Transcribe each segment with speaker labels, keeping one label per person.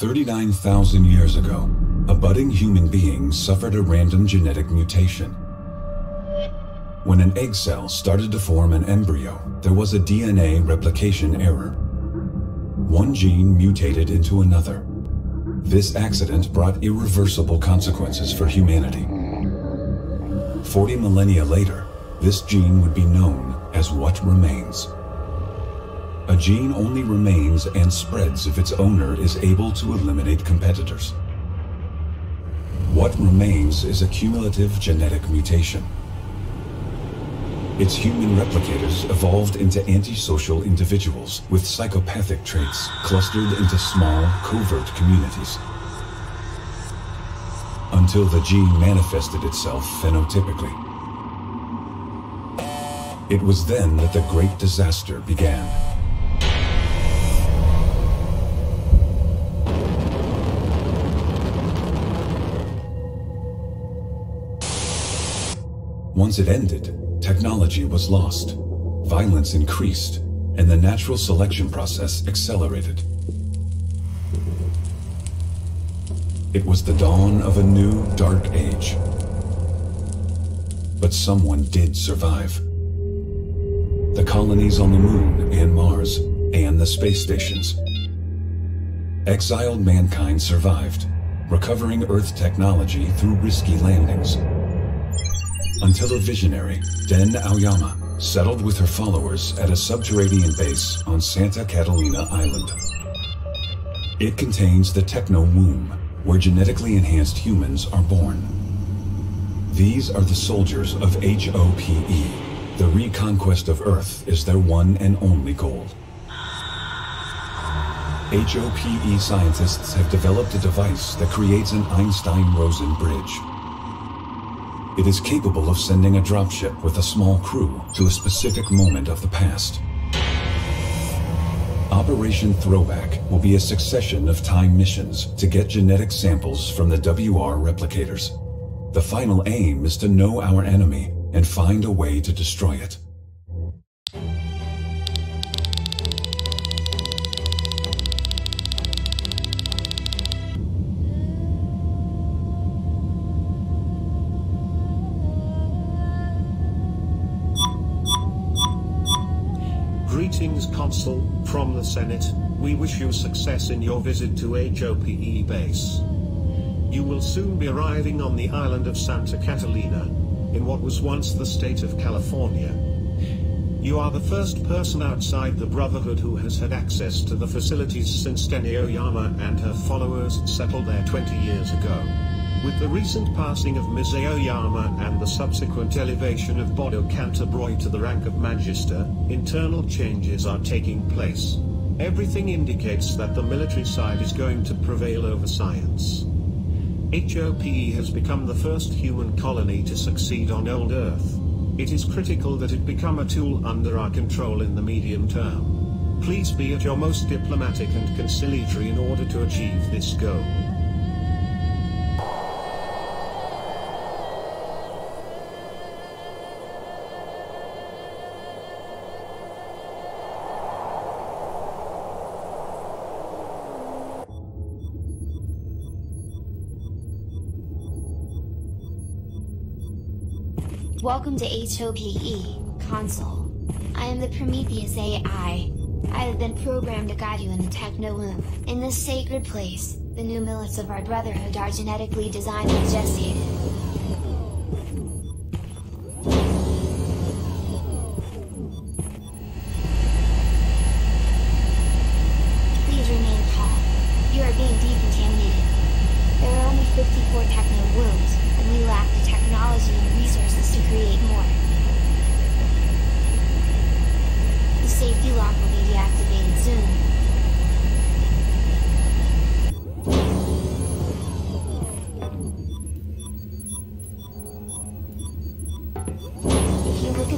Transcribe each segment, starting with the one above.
Speaker 1: 39,000 years ago, a budding human being suffered a random genetic mutation. When an egg cell started to form an embryo, there was a DNA replication error. One gene mutated into another. This accident brought irreversible consequences for humanity. 40 millennia later, this gene would be known as what remains. A gene only remains and spreads if its owner is able to eliminate competitors. What remains is a cumulative genetic mutation. Its human replicators evolved into antisocial individuals with psychopathic traits clustered into small, covert communities. Until the gene manifested itself phenotypically. It was then that the great disaster began. Once it ended, technology was lost, violence increased, and the natural selection process accelerated. It was the dawn of a new dark age. But someone did survive. The colonies on the moon and Mars, and the space stations. Exiled mankind survived, recovering Earth technology through risky landings until a visionary, Den Aoyama, settled with her followers at a subterranean base on Santa Catalina Island. It contains the Techno Womb, where genetically enhanced humans are born. These are the soldiers of HOPE. The reconquest of Earth is their one and only goal. HOPE scientists have developed a device that creates an Einstein-Rosen bridge. It is capable of sending a dropship with a small crew to a specific moment of the past. Operation Throwback will be a succession of time missions to get genetic samples from the WR replicators. The final aim is to know our enemy and find a way to destroy it.
Speaker 2: From the Senate, we wish you success in your visit to HOPE base. You will soon be arriving on the island of Santa Catalina, in what was once the state of California. You are the first person outside the Brotherhood who has had access to the facilities since Deni Aoyama and her followers settled there 20 years ago. With the recent passing of Ms. Aoyama and the subsequent elevation of Bodo Canterbury to the rank of Magister, internal changes are taking place. Everything indicates that the military side is going to prevail over science. HOPE has become the first human colony to succeed on old Earth. It is critical that it become a tool under our control in the medium term. Please be at your most diplomatic and conciliatory in order to achieve this goal.
Speaker 3: Welcome to HOPE, consul. I am the Prometheus AI. I have been programmed to guide you in the Techno Womb. In this sacred place, the new millets of our Brotherhood are genetically designed and gestated.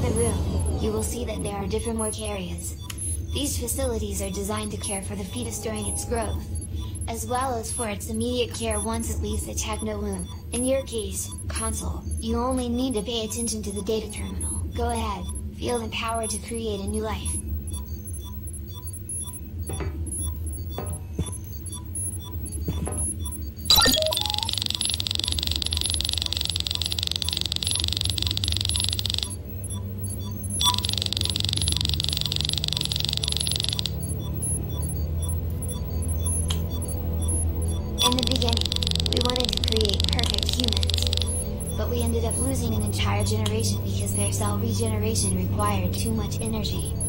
Speaker 3: The room, you will see that there are different work areas. These facilities are designed to care for the fetus during its growth, as well as for its immediate care once it leaves the techno womb. In your case, consul, you only need to pay attention to the data terminal. Go ahead, feel the power to create a new life. Too much energy.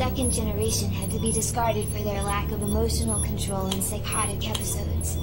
Speaker 3: Second generation had to be discarded for their lack of emotional control and psychotic episodes.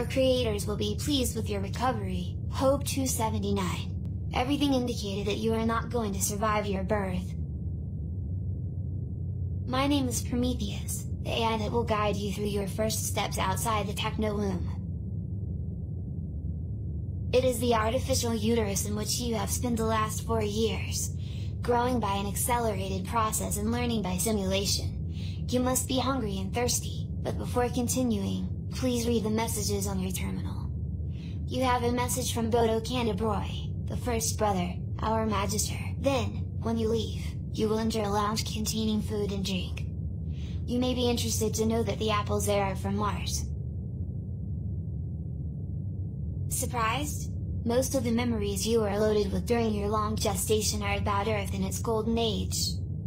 Speaker 3: Your creators will be pleased with your recovery, Hope 279. Everything indicated that you are not going to survive your birth. My name is Prometheus, the AI that will guide you through your first steps outside the techno womb. It is the artificial uterus in which you have spent the last four years, growing by an accelerated process and learning by simulation. You must be hungry and thirsty, but before continuing, Please read the messages on your terminal. You have a message from Bodo Candabroi, the first brother, our Magister. Then, when you leave, you will enter a lounge containing food and drink. You may be interested to know that the apples there are from Mars. Surprised? Most of the memories you are loaded with during your long gestation are about Earth in its golden age.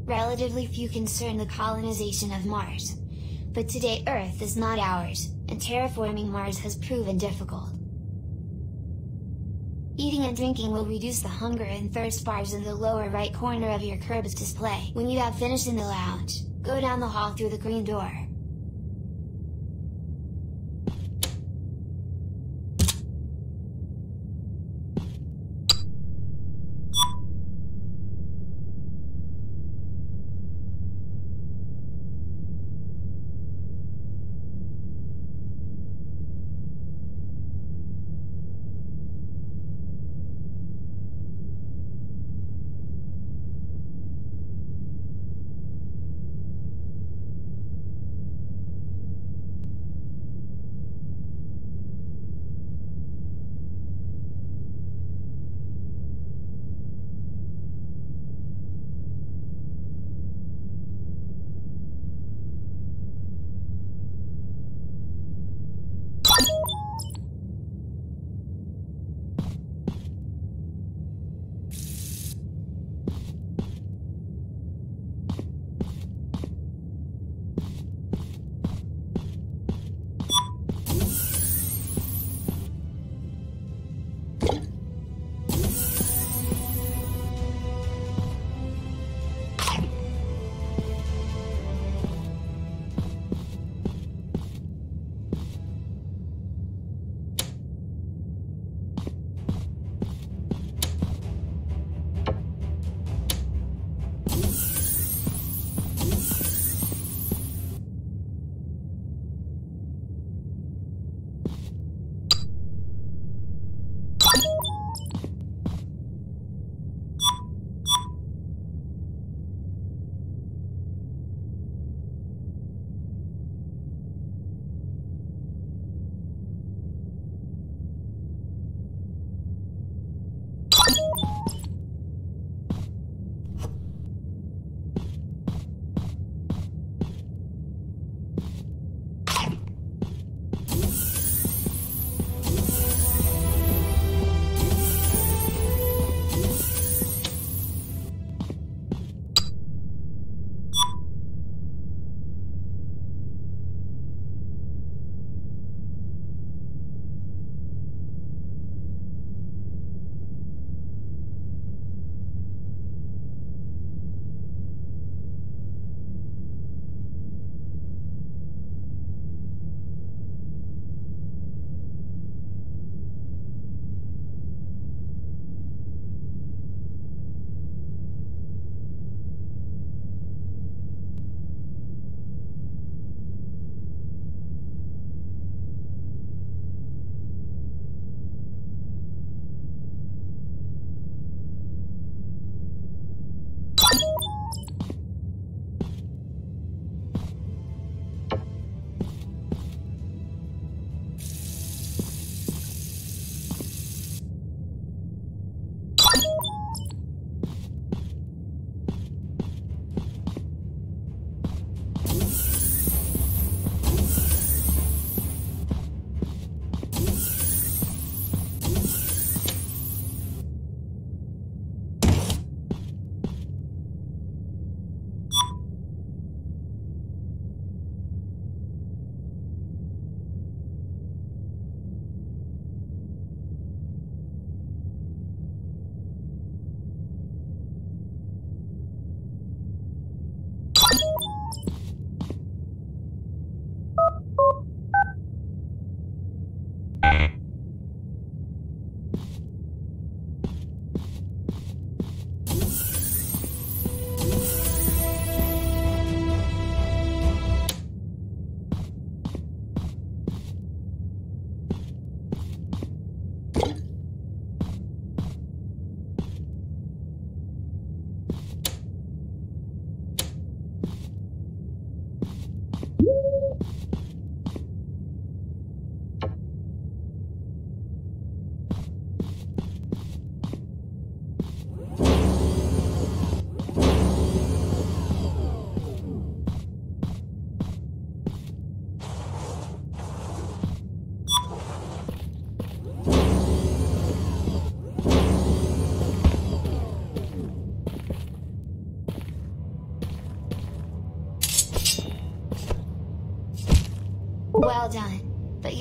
Speaker 3: Relatively few concern the colonization of Mars. But today Earth is not ours, and terraforming Mars has proven difficult. Eating and drinking will reduce the hunger and thirst bars in the lower right corner of your curb's display. When you have finished in the lounge, go down the hall through the green door.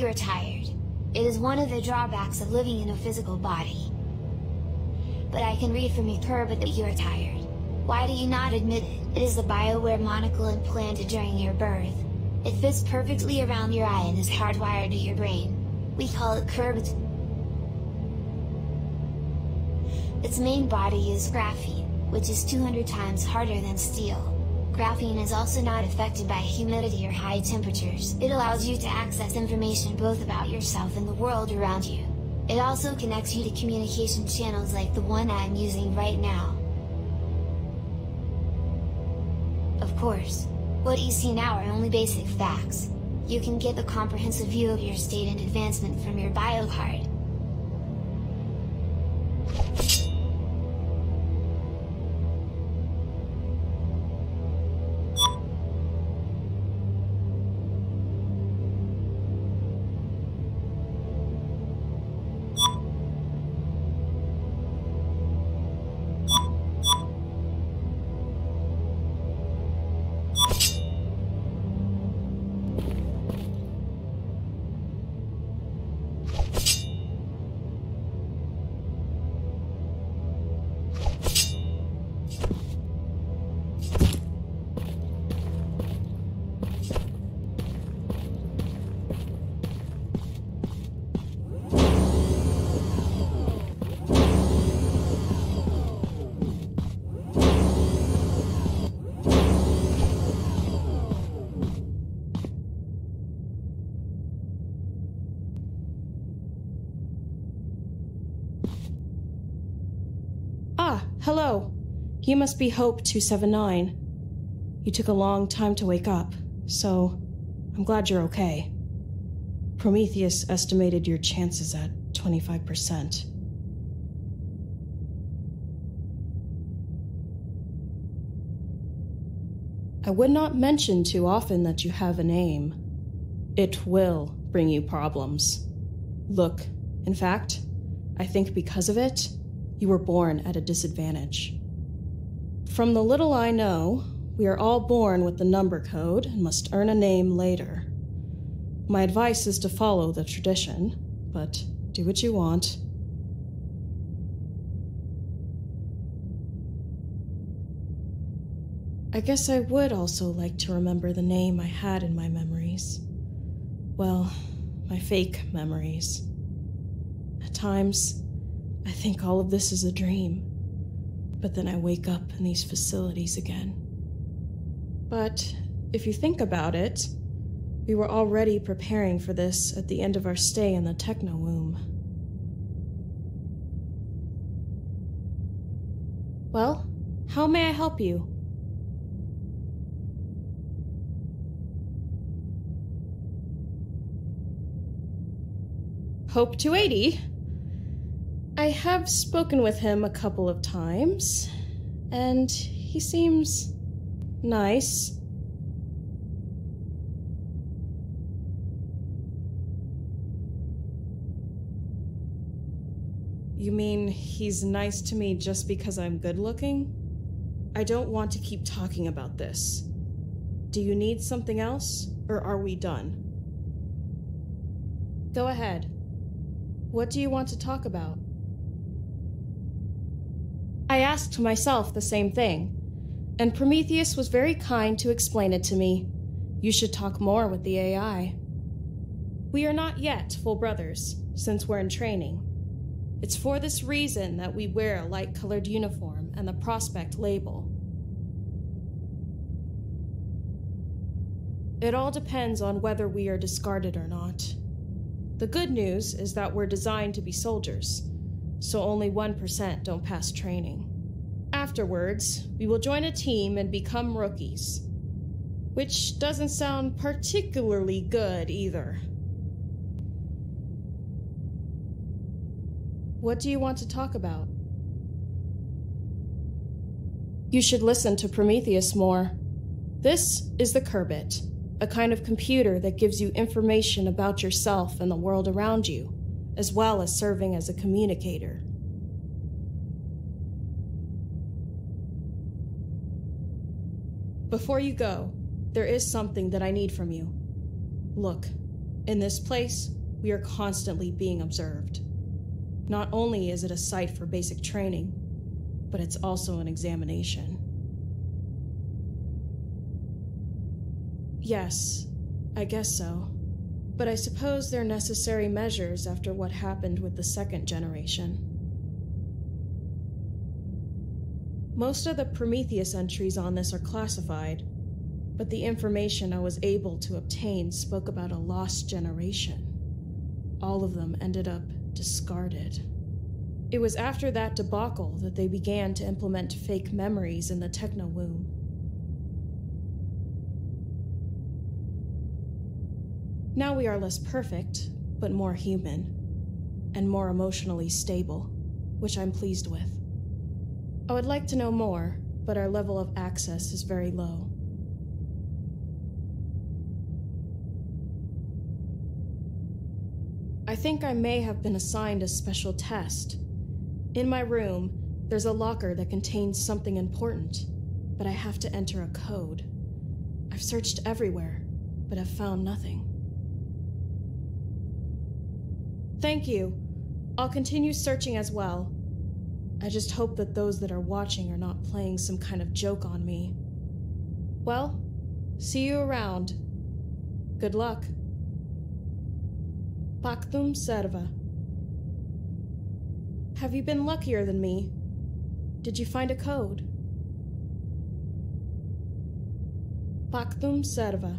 Speaker 3: You're tired. It is one of the drawbacks of living in a physical body. But I can read from your turban that you are tired. Why do you not admit it? It is the BioWare monocle implanted during your birth. It fits perfectly around your eye and is hardwired to your brain. We call it curved. Its main body is graphene, which is 200 times harder than steel. Graphene is also not affected by humidity or high temperatures. It allows you to access information both about yourself and the world around you. It also connects you to communication channels like the one I'm using right now. Of course, what you see now are only basic facts. You can get the comprehensive view of your state and advancement from your biocard.
Speaker 4: Hello. Must be Hope 279. You took a long time to wake up, so I'm glad you're okay. Prometheus estimated your chances at 25%. I would not mention too often that you have a name. It will bring you problems. Look, in fact, I think because of it, you were born at a disadvantage. From the little I know, we are all born with the number code and must earn a name later. My advice is to follow the tradition, but do what you want. I guess I would also like to remember the name I had in my memories. Well, my fake memories. At times, I think all of this is a dream. But then I wake up in these facilities again. But if you think about it, we were already preparing for this at the end of our stay in the Techno Womb. Well, how may I help you? Hope 280? I have spoken with him a couple of times, and he seems nice. You mean he's nice to me just because I'm good looking? I don't want to keep talking about this. Do you need something else, or are we done? Go ahead. What do you want to talk about? I asked myself the same thing, and Prometheus was very kind to explain it to me. You should talk more with the AI. We are not yet full brothers, since we're in training. It's for this reason that we wear a light colored uniform and the prospect label. It all depends on whether we are discarded or not. The good news is that we're designed to be soldiers, so only 1% don't pass training. Afterwards, we will join a team and become rookies. Which doesn't sound particularly good either. What do you want to talk about? You should listen to Prometheus more. This is the Kerbit, a kind of computer that gives you information about yourself and the world around you, as well as serving as a communicator. Before you go, there is something that I need from you. Look, in this place, we are constantly being observed. Not only is it a site for basic training, but it's also an examination. Yes, I guess so. But I suppose they're necessary measures after what happened with the second generation. Most of the Prometheus entries on this are classified, but the information I was able to obtain spoke about a lost generation. All of them ended up discarded. It was after that debacle that they began to implement fake memories in the techno womb. Now we are less perfect, but more human, and more emotionally stable, which I'm pleased with. I would like to know more, but our level of access is very low. I think I may have been assigned a special test. In my room, there's a locker that contains something important, but I have to enter a code. I've searched everywhere, but have found nothing. Thank you. I'll continue searching as well. I just hope that those that are watching are not playing some kind of joke on me. Well, see you around. Good luck. Pactum serva. Have you been luckier than me? Did you find a code? Pactum serva.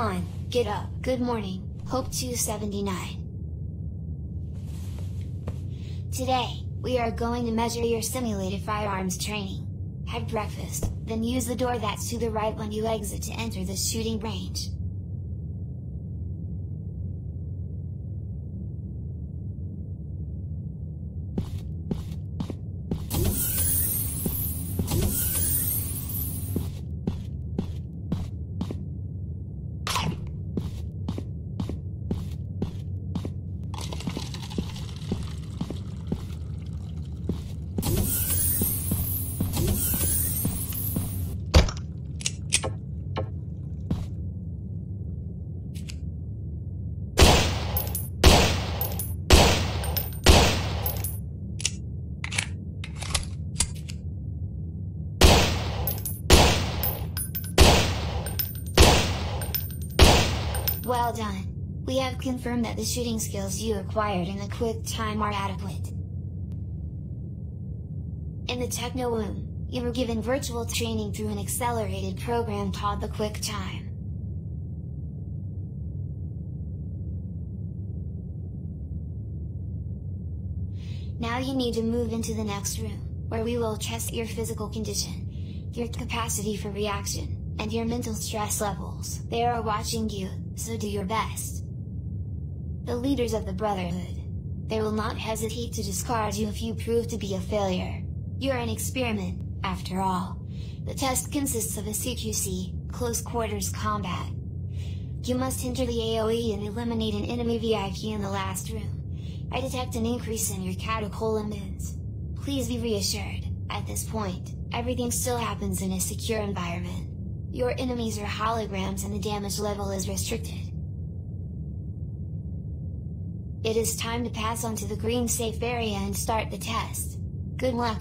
Speaker 3: On, get up. Good morning, Hope 279. Today, We are going to measure your simulated firearms training. Have breakfast, then use the door that's to the right when you exit to enter the shooting range. Well done. Confirmed that the shooting skills you acquired in the quick time are adequate. In the Techno Womb, you were given virtual training through an accelerated program called the Quick Time. Now you need to move into the next room, where we will test your physical condition, your capacity for reaction, and your mental stress levels. They are watching you, so do your best. The leaders of the Brotherhood. They will not hesitate to discard you if you prove to be a failure. You're an experiment, after all. The test consists of a CQC, close quarters combat. You must enter the AoE and eliminate an enemy VIP in the last room. I detect an increase in your catecholamines. Please be reassured, at this point, everything still happens in a secure environment. Your enemies are holograms and the damage level is restricted. It is time to pass on to the green safe area and start the test. Good luck!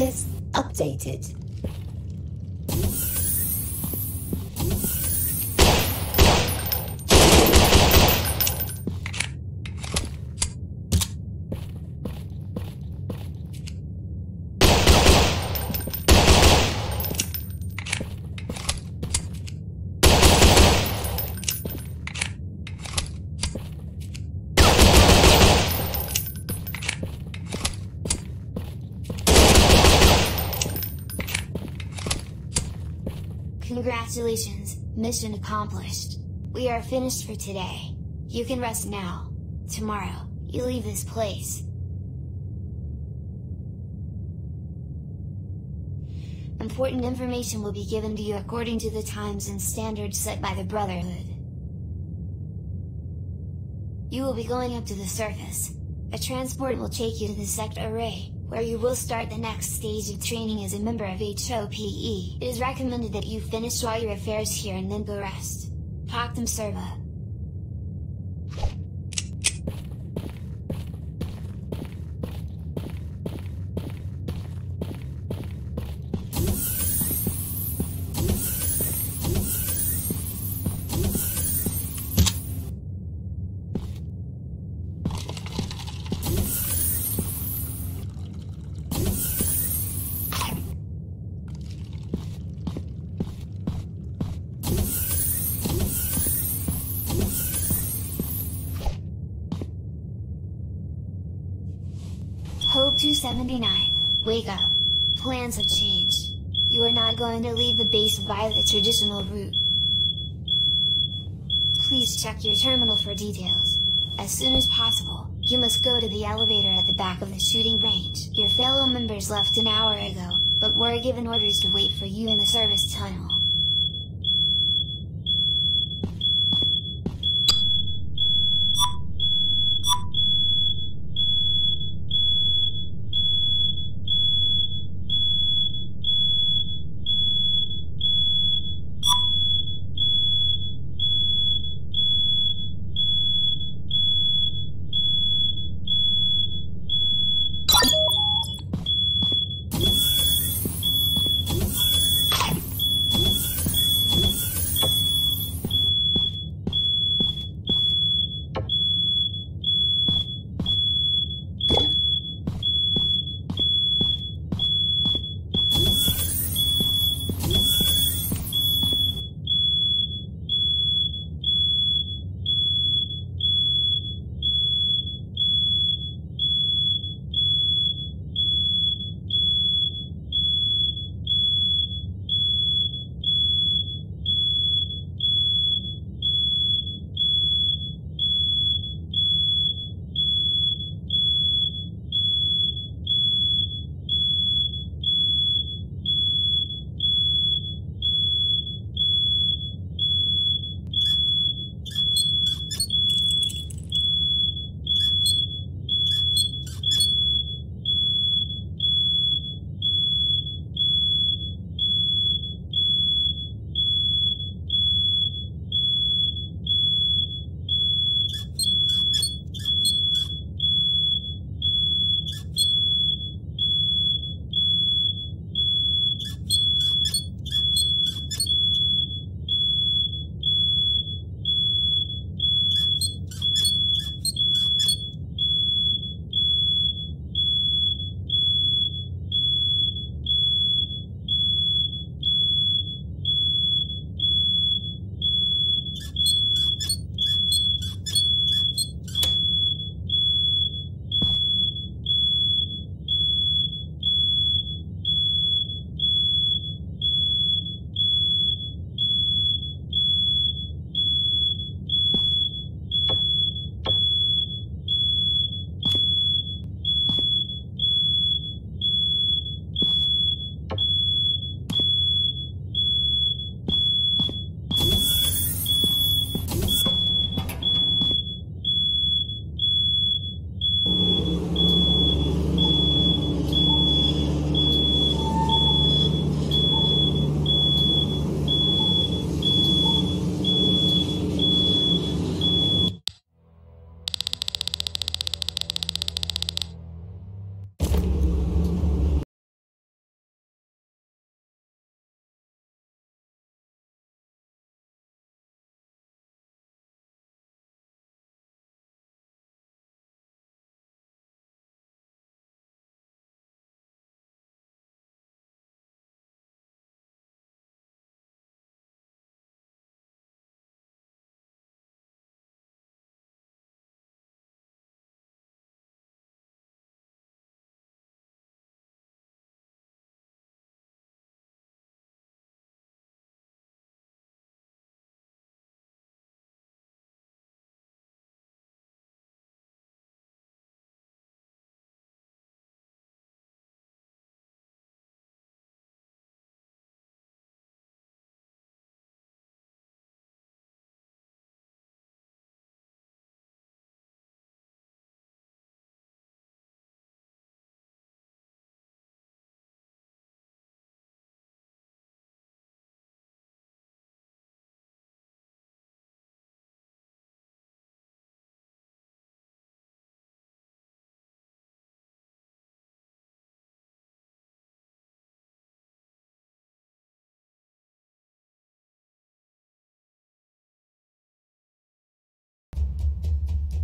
Speaker 5: Status updated.
Speaker 3: Congratulations, mission accomplished. We are finished for today. You can rest now. Tomorrow, you leave this place. Important information will be given to you according to the times and standards set by the Brotherhood. You will be going up to the surface. A transport will take you to the sector array, where you will start the next stage of training as a member of HOPE. It is recommended that you finish all your affairs here and then go rest. Pactum Serva. Hope 279, wake up. Plans have changed. You are not going to leave the base via the traditional route. please check your terminal for details. As soon as possible, you must go to the elevator at the back of the shooting range. Your fellow members left an hour ago, but were given orders to wait for you in the service tunnel.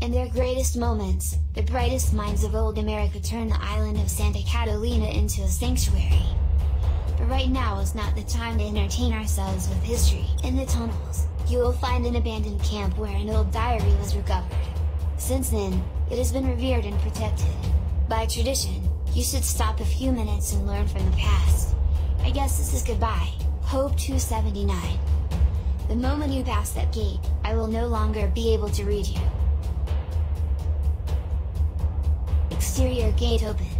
Speaker 3: In their greatest moments, the brightest minds of old America turned the island of Santa Catalina into a sanctuary. But right now is not the time to entertain ourselves with history. In the tunnels, you will find an abandoned camp where an old diary was recovered. Since then, it has been revered and protected. By tradition, you should stop a few minutes and learn from the past. I guess this is goodbye, Hope 279. The moment you pass that gate, I will no longer be able to read you. Exterior gate open.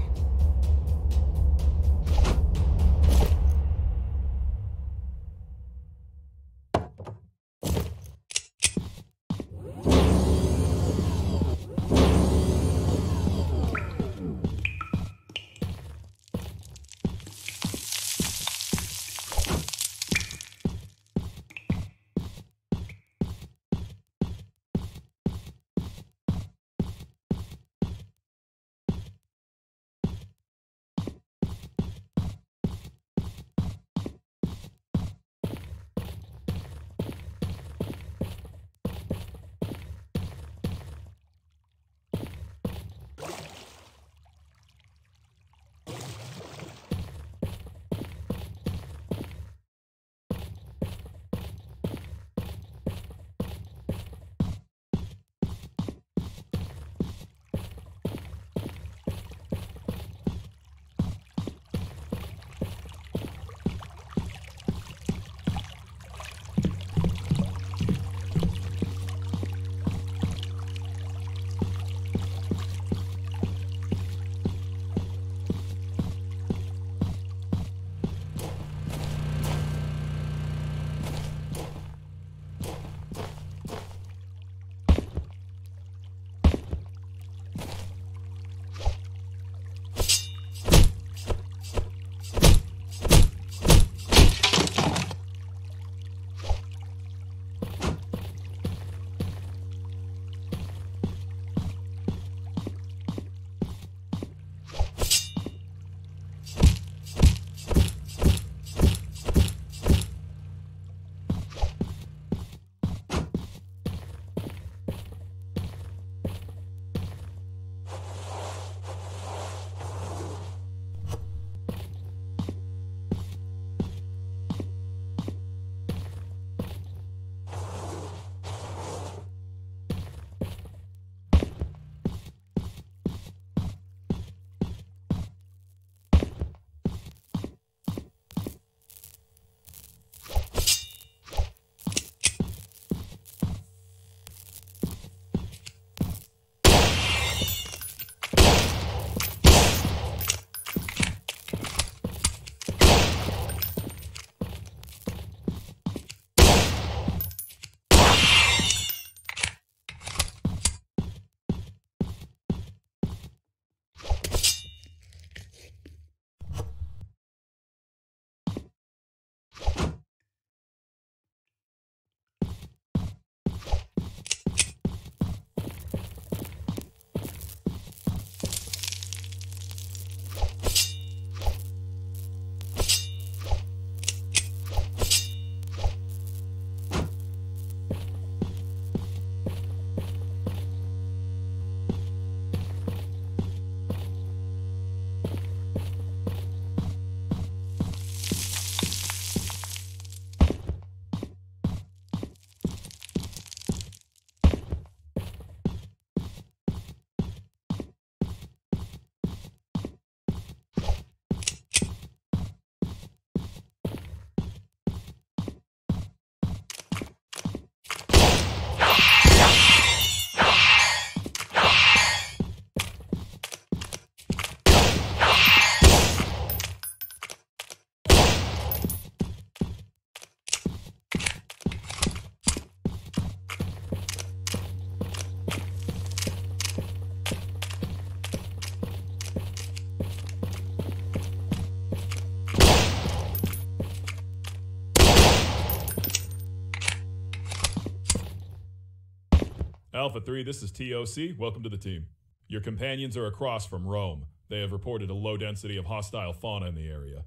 Speaker 6: Alpha 3, this is TOC. Welcome to the team. Your companions are across from Rome. They have reported a low density of hostile fauna in the area.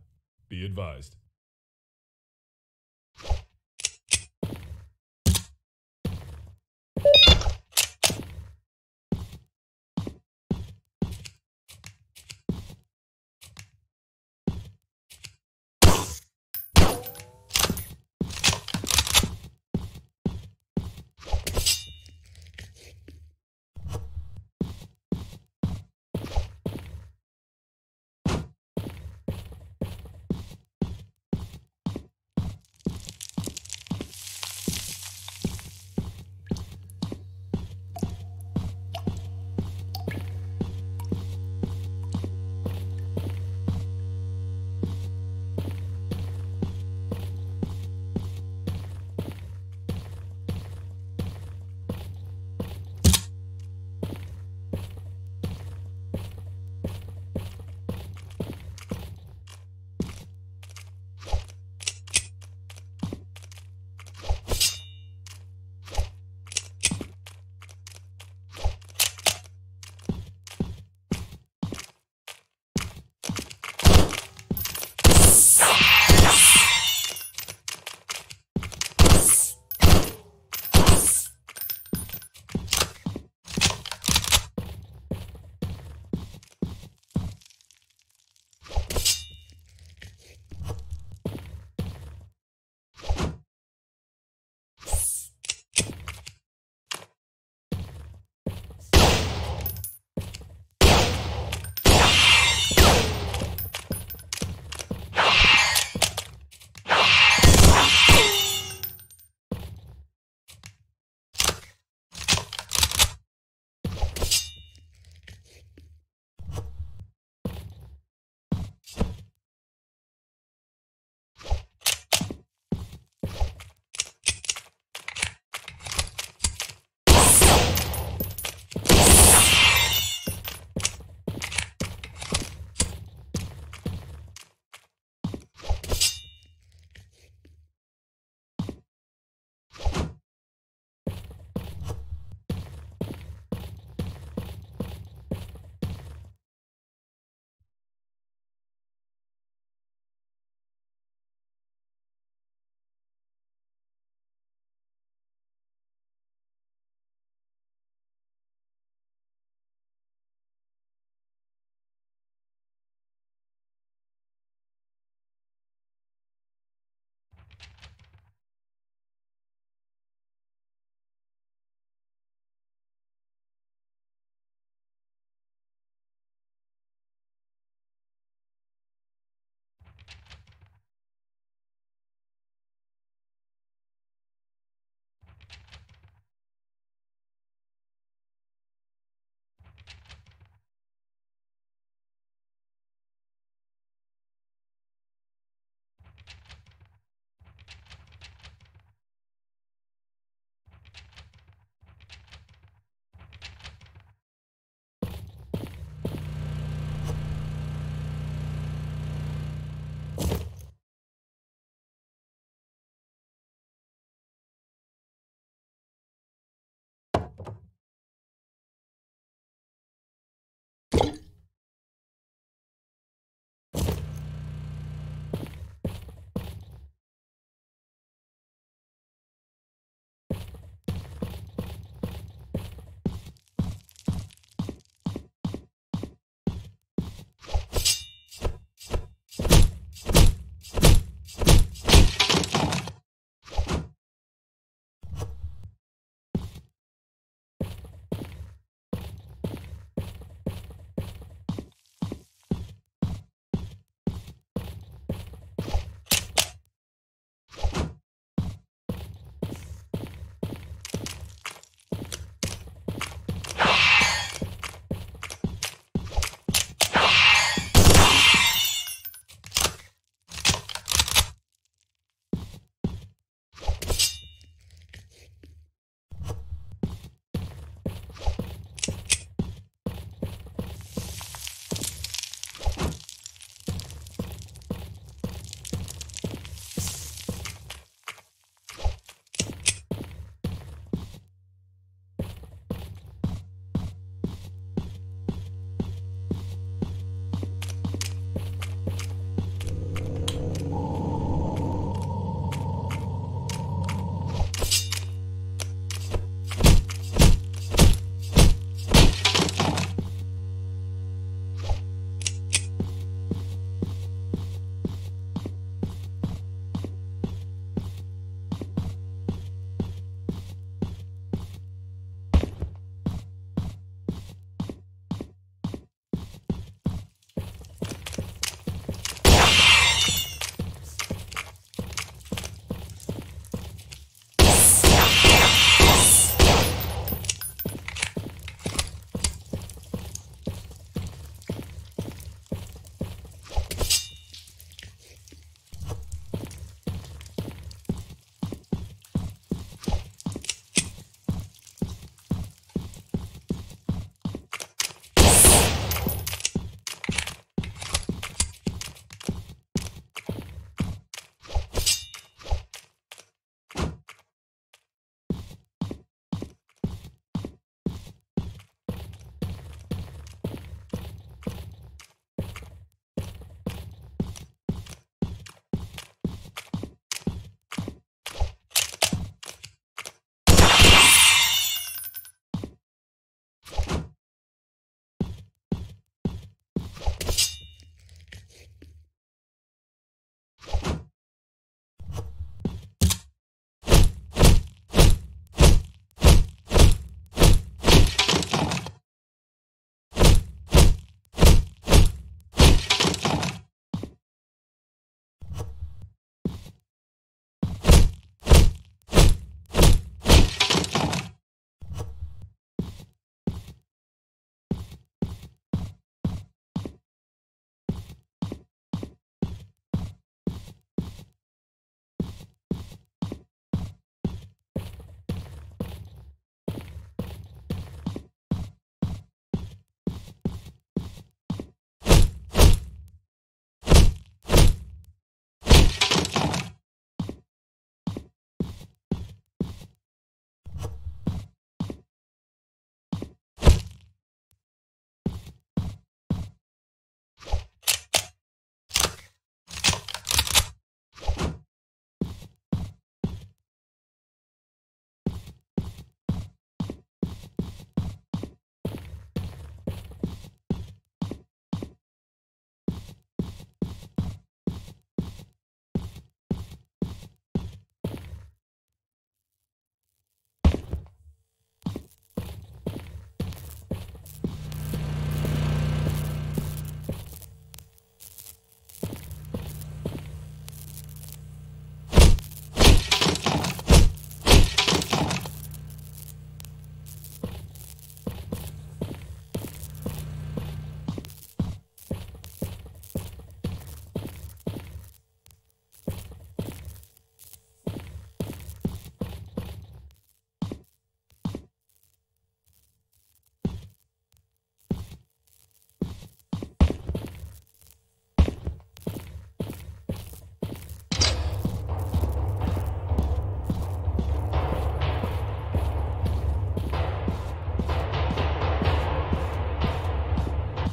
Speaker 6: Be advised.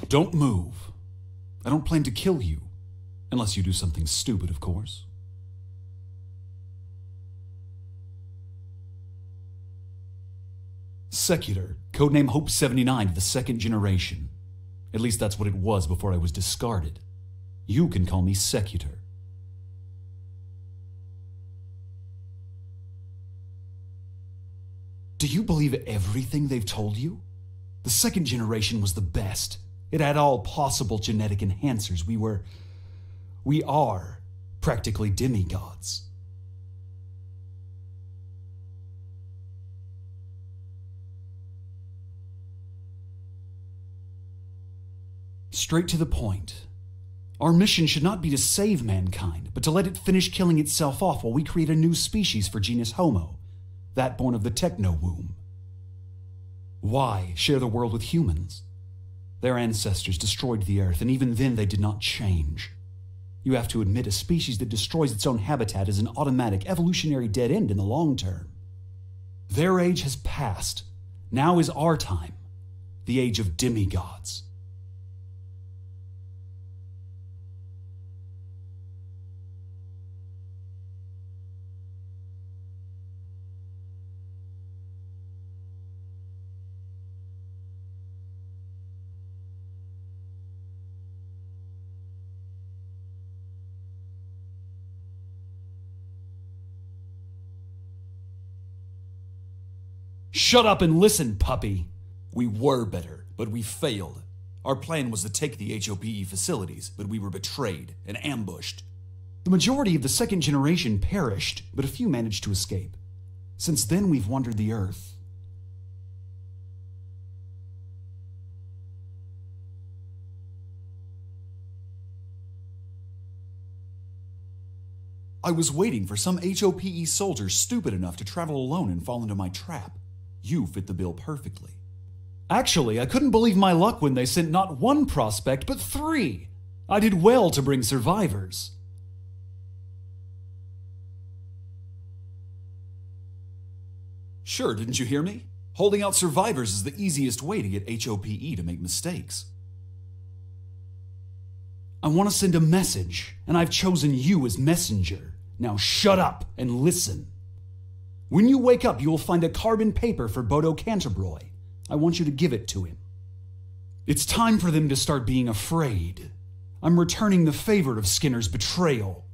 Speaker 1: Don't move. I don't plan to kill you. Unless you do something stupid, of course. Secular, codename Hope 79 of the second generation. At least that's what it was before I was discarded. You can call me Secutor. Do you believe everything they've told you? The second generation was the best. It had all possible genetic enhancers. We were. We are practically demigods. Straight to the point. Our mission should not be to save mankind, but to let it finish killing itself off while we create a new species for genus Homo, that born of the techno womb. Why share the world with humans? Their ancestors destroyed the earth, and even then they did not change. You have to admit a species that destroys its own habitat is an automatic evolutionary dead end in the long term. Their age has passed. Now is our time, the age of demigods. Shut up and listen, puppy. We were better, but we failed. Our plan was to take the HOPE facilities, but we were betrayed and ambushed. The majority of the second generation perished, but a few managed to escape. Since then, we've wandered the earth. I was waiting for some HOPE soldier stupid enough to travel alone and fall into my trap. You fit the bill perfectly. Actually, I couldn't believe my luck when they sent not one prospect, but three. I did well to bring survivors. Sure, didn't you hear me? Holding out survivors is the easiest way to get HOPE to make mistakes. I want to send a message, and I've chosen you as messenger. Now shut up and listen. When you wake up, you will find a carbon paper for Bodo Canterbroy. I want you to give it to him. It's time for them to start being afraid. I'm returning the favor of Skinner's betrayal.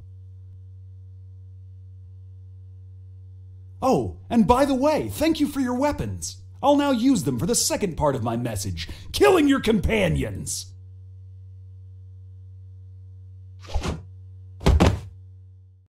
Speaker 1: Oh, and by the way, thank you for your weapons. I'll now use them for the second part of my message killing your companions.